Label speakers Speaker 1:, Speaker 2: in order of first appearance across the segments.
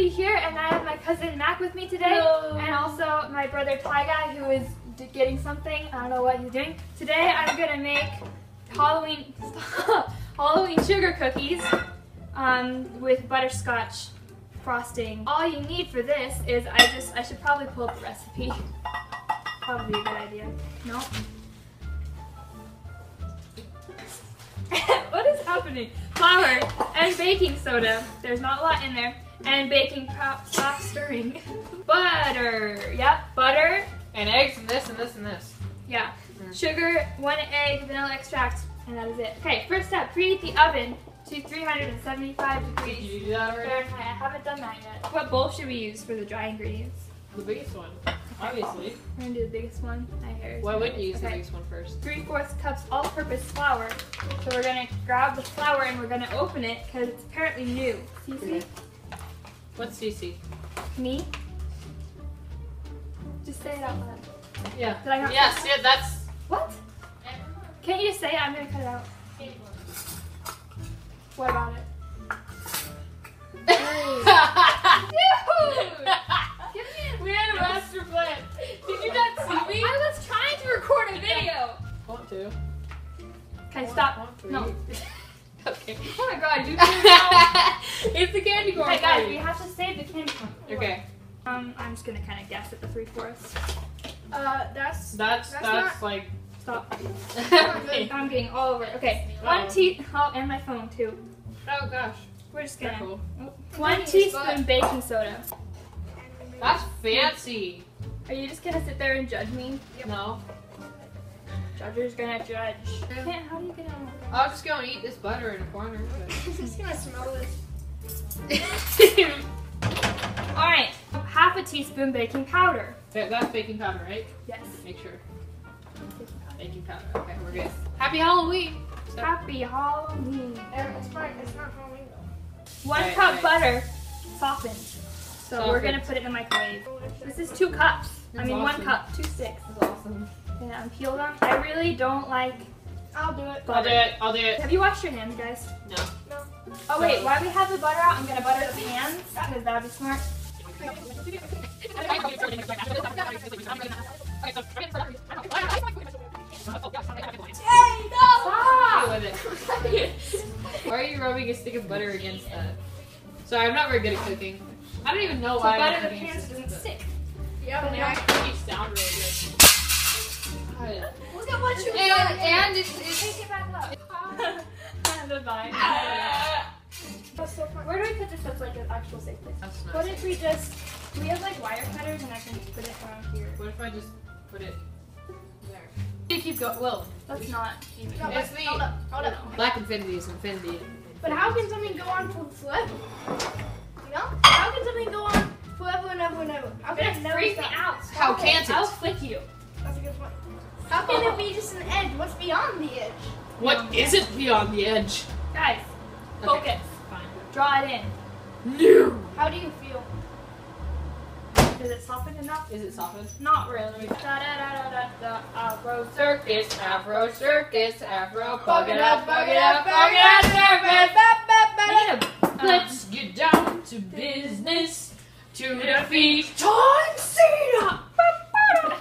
Speaker 1: be here, and I have my cousin Mac with me today,
Speaker 2: No.
Speaker 1: and also my brother TieGuy, who is getting something. I don't know what he's doing. Today, I'm gonna make Halloween Halloween sugar cookies um, with butterscotch frosting. All you need for this is I just I should probably pull up the recipe. Probably a good idea. No. what is happening? Flour and baking soda. There's not a lot in there. And baking powder, stop stirring. butter. Yep, butter.
Speaker 2: And eggs and this and this and this.
Speaker 1: Yeah.
Speaker 2: Mm.
Speaker 1: Sugar, one egg, vanilla extract, and that is it. Okay, first step, preheat the oven to 375
Speaker 2: Did
Speaker 1: degrees
Speaker 2: you do that already?
Speaker 1: Fahrenheit. I haven't done that yet. What bowl should we use for the dry ingredients?
Speaker 2: The biggest one, obviously.
Speaker 1: We're gonna do the biggest one. My hair
Speaker 2: Why wouldn't you use the biggest one first?
Speaker 1: Three fourths cups all-purpose flour. So we're gonna grab the flour and we're gonna open it because it's apparently new. See, see?
Speaker 2: Okay. What's CC?
Speaker 1: Me? Just say it out loud.
Speaker 2: Yeah.
Speaker 1: Did I not?
Speaker 2: Yes, yeah, that's.
Speaker 1: What? Can't you say it? I'm gonna cut it out. What about it?
Speaker 2: Candy corn.
Speaker 1: Okay, guys,
Speaker 2: for
Speaker 1: we have to save the candy corn.
Speaker 2: Okay.
Speaker 1: Um, I'm just gonna kind of guess at the three fourths.
Speaker 3: Uh, that's
Speaker 2: That's
Speaker 3: That's
Speaker 2: that's, like.
Speaker 1: Stop.
Speaker 2: okay.
Speaker 1: I'm getting all over. it. Okay, one
Speaker 2: Uh-oh.
Speaker 1: tea. Oh, and my phone too.
Speaker 2: Oh gosh.
Speaker 1: We're just gonna.
Speaker 2: Careful.
Speaker 1: One teaspoon
Speaker 3: but-
Speaker 1: baking soda.
Speaker 2: That's fancy.
Speaker 1: Are you just gonna sit there and judge me?
Speaker 2: No.
Speaker 1: Judger's gonna judge. Can't. How do you get on?
Speaker 2: I'll just go and eat this butter in a corner.
Speaker 3: I'm just gonna smell this.
Speaker 2: But-
Speaker 1: All right, half a teaspoon baking powder.
Speaker 2: That- That's baking powder, right?
Speaker 1: Yes.
Speaker 2: Make sure. Baking powder. Okay, we're good. Happy Halloween. So-
Speaker 1: Happy Halloween.
Speaker 3: Eh, it's fine. It's not Halloween though.
Speaker 1: One
Speaker 2: Right,
Speaker 1: cup
Speaker 2: right.
Speaker 1: butter, softened. So we're gonna put it in the microwave. This is two cups. I mean,
Speaker 2: awesome.
Speaker 1: one cup, two sticks.
Speaker 2: That's awesome.
Speaker 1: Yeah, unpeel them. I really don't like
Speaker 3: I'll do it.
Speaker 2: I'll do it. I'll do it.
Speaker 1: Have you washed your hands, guys?
Speaker 2: No. No.
Speaker 1: Oh wait, while we have the butter out, I'm gonna butter the pans because that'd be smart.
Speaker 3: Hey, no!
Speaker 1: Stop!
Speaker 2: Deal with it. Why are you rubbing a stick of butter against that? Sorry, I'm not very good at cooking. I don't even know
Speaker 1: So
Speaker 2: why I'm
Speaker 1: butter the
Speaker 2: cooking
Speaker 1: pans so it doesn't stick.
Speaker 3: Yeah,
Speaker 2: but
Speaker 3: but
Speaker 2: they
Speaker 3: I,
Speaker 2: actually sound really good.
Speaker 3: Look at what you
Speaker 2: And, and it's, it's
Speaker 1: Take it back up. the vine.
Speaker 3: That's so fun.
Speaker 1: Where do we put like an actual safe place?
Speaker 2: That's
Speaker 1: What
Speaker 2: nice.
Speaker 1: if we just, we have like wire cutters and I can put it around here?
Speaker 2: What if I just put it there? You keep going. Well,
Speaker 1: Let's not. even-
Speaker 3: No,
Speaker 2: It's the-
Speaker 3: hold up, hold up.
Speaker 2: Black Infinity is Infinity.
Speaker 3: But how can something go on for forever? You know? How can something go on forever and ever and ever? How can it never
Speaker 1: freak me
Speaker 3: stop?
Speaker 1: out.
Speaker 2: How
Speaker 1: Stop
Speaker 2: can't it?
Speaker 1: I'll flick you.
Speaker 3: That's a good point. How can it be just an edge? What's beyond the edge?
Speaker 2: What isn't beyond the edge?
Speaker 1: Guys,
Speaker 2: Okay.
Speaker 1: focus.
Speaker 2: Fine.
Speaker 1: Draw it in.
Speaker 2: No.
Speaker 3: How do you feel?
Speaker 1: Is it softened enough?
Speaker 2: Is it softened?
Speaker 1: Not really. Da da da da da da. Afro
Speaker 2: Circus, Afro circus, Afro,
Speaker 3: Bug
Speaker 2: bug it up, bug it up, bug it up, circus.
Speaker 1: Um,
Speaker 2: Let's get down to business to defeat John Cena.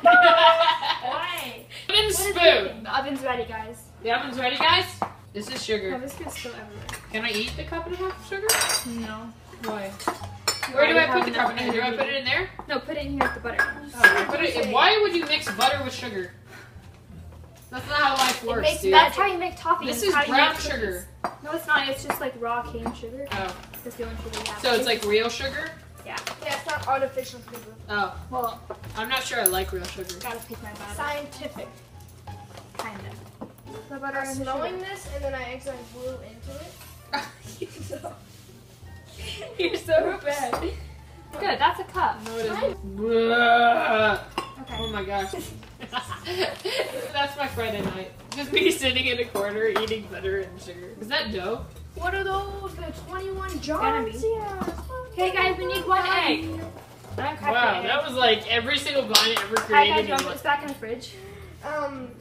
Speaker 1: Why?
Speaker 2: Oven
Speaker 1: What is
Speaker 2: spoon.
Speaker 1: The oven's ready, guys.
Speaker 2: The oven's ready, guys. This is
Speaker 1: Oh,
Speaker 2: sugar.
Speaker 1: this is still everywhere.
Speaker 2: Can I eat the cup and a half of sugar?
Speaker 1: No.
Speaker 2: Why?
Speaker 1: You
Speaker 2: Where do I put the cup? and a half? Do I put it in there?
Speaker 1: No, put it in here with the butter.
Speaker 2: Oh, put it. Why would you mix butter with sugar? That's not how life works,
Speaker 3: makes
Speaker 2: dude.
Speaker 1: That's how you make toffee.
Speaker 2: This is brown sugar.
Speaker 1: No, it's not. It's just like raw cane sugar.
Speaker 2: Oh,
Speaker 1: That's the only sugar we have.
Speaker 2: so it's like real sugar?
Speaker 1: yeah.
Speaker 3: Yeah, it's not artificial sugar.
Speaker 2: Oh,
Speaker 1: Well,
Speaker 2: I'm not sure I like real sugar.
Speaker 1: gotta pick my battle.
Speaker 3: Scientific.
Speaker 1: Kinda. The butter
Speaker 3: I'm
Speaker 1: and the
Speaker 3: smelling this and then I accidentally blew into it.
Speaker 1: You're so bad. Good. That's a cup.
Speaker 2: No, it isn't.
Speaker 1: Okay.
Speaker 2: Oh my gosh. That's my Friday night. Just me sitting in a corner eating butter and sugar. Is that dough?
Speaker 3: What are those? The 21
Speaker 1: Gonna
Speaker 3: jars? Yeah.
Speaker 1: Okay, guys, we need one egg.
Speaker 2: Wow, that was like every single vine ever created.
Speaker 1: Hi, guys,
Speaker 2: created.
Speaker 1: you want to put this back in the fridge?
Speaker 3: Um, no.
Speaker 2: one-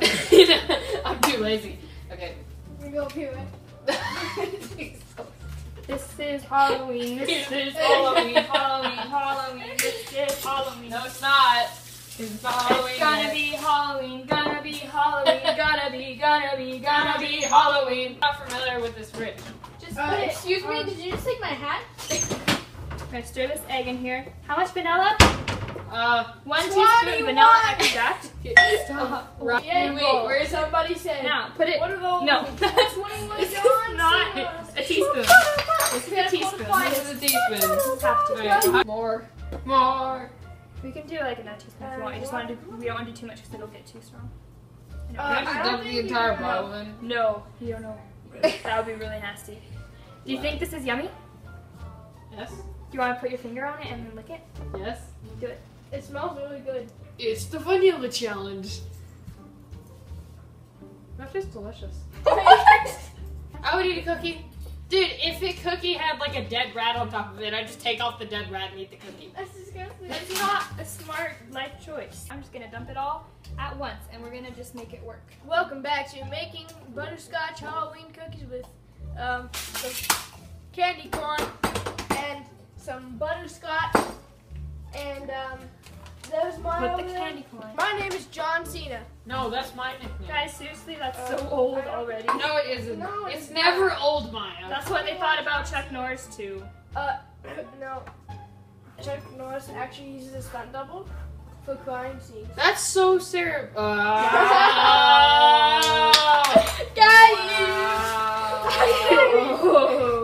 Speaker 2: I'm too lazy. Okay.
Speaker 3: we go here.
Speaker 1: This is Halloween. This is Halloween. Halloween. Halloween. This is Halloween.
Speaker 2: No, it's not. It's not Halloween.
Speaker 1: It's gonna be Halloween. Gonna be Halloween. Gonna be. Gonna be.
Speaker 2: gonna
Speaker 1: Gonna
Speaker 2: be
Speaker 1: be.
Speaker 2: Halloween. Not familiar with this rich.
Speaker 1: Just
Speaker 3: Uh,
Speaker 1: put it.
Speaker 3: excuse me,
Speaker 1: on-
Speaker 3: did you just take my hat?
Speaker 1: I'm gonna stir this egg in here. How much vanilla?
Speaker 2: Uh,
Speaker 1: One
Speaker 3: 21.
Speaker 1: teaspoon vanilla extract.
Speaker 2: stop.
Speaker 1: Right.
Speaker 3: Yeah,
Speaker 1: Wait,
Speaker 3: wait,
Speaker 1: where's
Speaker 3: somebody said.
Speaker 1: Now put it.
Speaker 3: What are those?
Speaker 1: No, that's
Speaker 3: 21
Speaker 1: This is not a teaspoon. This is a teaspoon.
Speaker 2: This is a teaspoon.
Speaker 1: Have to.
Speaker 2: Alright, More. More.
Speaker 1: We can do like another teaspoon if you want. You just want to do. We don't want to do too much because it'll get too strong.
Speaker 3: Uh,
Speaker 2: Can I
Speaker 3: I
Speaker 2: just
Speaker 3: don't
Speaker 2: dump the entire
Speaker 3: you-
Speaker 2: bottle in?
Speaker 1: No, you don't know. That would be really nasty. Do you think this is yummy?
Speaker 2: Yes.
Speaker 1: Do you want to put your finger on it and then lick it?
Speaker 2: Yes.
Speaker 1: Do it.
Speaker 3: It smells really good.
Speaker 2: It's the vanilla challenge. That tastes delicious.
Speaker 3: That's
Speaker 2: I would eat a cookie. Dude, if a cookie had like a dead rat on top of it, I'd just take off the dead rat and eat the cookie.
Speaker 3: disgusting.
Speaker 1: That's not a smart life choice. I'm just gonna dump it all at once and we're gonna just make it work.
Speaker 3: Welcome back to making butterscotch Halloween cookies with um, candy corn some butterscotch. And um, there's my
Speaker 1: Put
Speaker 3: over
Speaker 1: the
Speaker 3: there.
Speaker 1: candy corn.
Speaker 3: My name is John Cena.
Speaker 2: No, that's my nickname.
Speaker 1: Guys, seriously, that's
Speaker 3: Uh,
Speaker 1: so old already.
Speaker 2: No, it isn't.
Speaker 3: No,
Speaker 2: it's
Speaker 3: it's
Speaker 2: never
Speaker 3: not.
Speaker 2: old, Maya.
Speaker 1: That's what they thought about Chuck Norris too.
Speaker 3: Uh, no. Chuck Norris actually uses a stunt double for crime scenes.
Speaker 2: That's so Sarah. Uh,
Speaker 3: Guys!
Speaker 1: Oh.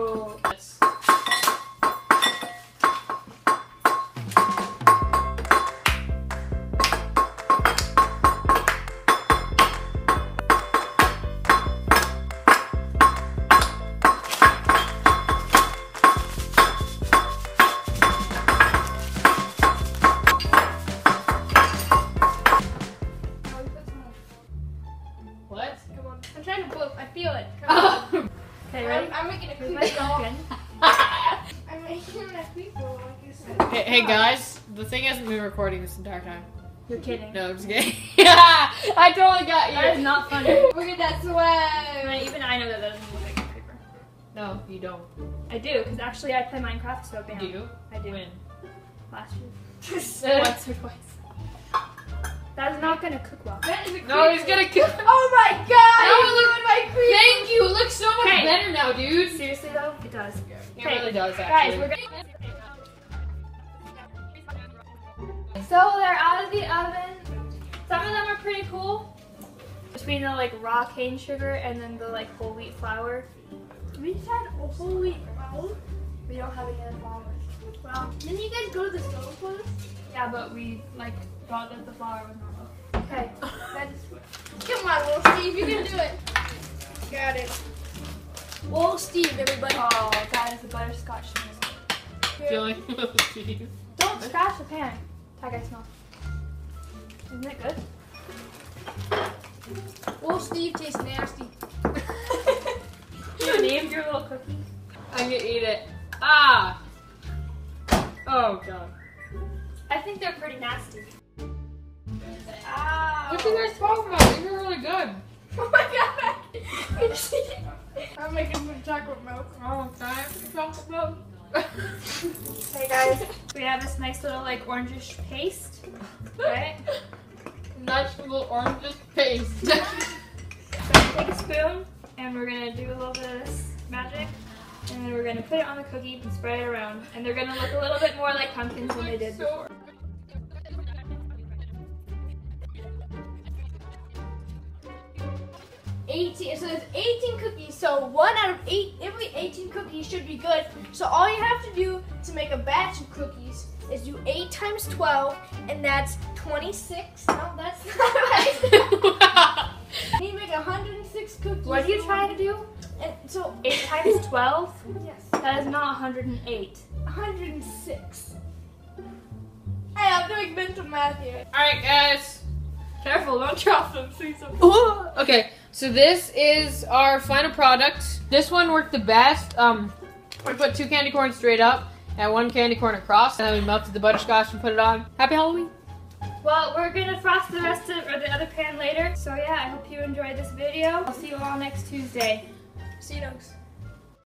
Speaker 3: on. I'm trying to book. I feel it. Oh.
Speaker 1: Okay, ready?
Speaker 3: I'm, I'm making a
Speaker 1: Here's my
Speaker 3: creepy doll. I'm making a creepy doll, like you said.
Speaker 2: hey, hey guys, the thing hasn't been recording this entire time.
Speaker 1: You're kidding.
Speaker 2: No, I'm just kidding. yeah, I totally got you.
Speaker 1: That is not funny.
Speaker 3: Look at that swag.
Speaker 1: Even even I know that that doesn't look like a paper.
Speaker 2: No, you don't.
Speaker 1: I do, because actually I play Minecraft, so bam.
Speaker 2: Do you?
Speaker 1: I do.
Speaker 2: When?
Speaker 1: Last year. Once or twice. That is not gonna cook well.
Speaker 3: That is a
Speaker 2: No,
Speaker 3: creepy
Speaker 2: he's gonna cook.
Speaker 3: Oh my god!
Speaker 2: No,
Speaker 3: you
Speaker 2: look-
Speaker 3: ruined my creepy.
Speaker 2: Thank you. It looks so much
Speaker 1: Okay.
Speaker 2: better now, dude.
Speaker 1: Seriously though, it does.
Speaker 2: It really does,
Speaker 1: Guys,
Speaker 2: actually.
Speaker 1: we're gonna. So they're out of the oven. Some of them are pretty cool. Between the like raw cane sugar and then the like whole wheat flour.
Speaker 3: We just had a whole wheat flour.
Speaker 1: We don't have any other flour.
Speaker 3: Wow. Didn't you guys go to the store for this?
Speaker 1: Yeah, but we like thought that the flour was normal. low. Okay.
Speaker 3: That is. Come on, little Steve, you can do it. Got it. Little Steve, everybody.
Speaker 1: Oh, guys, the butterscotch sugar.
Speaker 2: Feeling.
Speaker 1: Don't scratch the pan. That guy smell. Isn't it good?
Speaker 3: Little Steve tastes nasty.
Speaker 1: You named your little cookie.
Speaker 2: I'm gonna eat it. Ah. Oh god.
Speaker 1: I think they're pretty nasty. Ow.
Speaker 2: What you guys talking about? These are really good.
Speaker 3: Oh my god. I'm making some chocolate milk.
Speaker 2: Oh, time to talk about.
Speaker 1: Hey guys, we have this nice little like orangish paste, right?
Speaker 2: nice little orangish paste.
Speaker 1: Take a spoon and we're gonna do a little bit of this magic, and then we're gonna put it on the cookie and spread it around, and they're gonna look a little bit more like pumpkins than they did before.
Speaker 3: Eighteen. So there's 18 cookies. So one out of eight, every 18 cookies should be good. So all you have to do to make a batch of cookies is do eight times 12, and that's 26. No, that's not right. you need to make 106 cookies.
Speaker 1: What are you trying to do?
Speaker 3: And so
Speaker 1: Eight times twelve?
Speaker 3: yes,
Speaker 1: That is not 108.
Speaker 3: 106. Hey, I'm doing mental math here.
Speaker 2: Alright, guys.
Speaker 1: Careful, don't drop them, See please.
Speaker 2: Okay, so this is our final product. This one worked the best. Um, we put two candy corn straight up and one candy corn across, and then we melted the butterscotch and put it on. Happy Halloween!
Speaker 1: Well, we're gonna frost the rest of or the other pan later. So yeah, I hope you enjoyed this video. I'll see you all next Tuesday.
Speaker 3: See you next.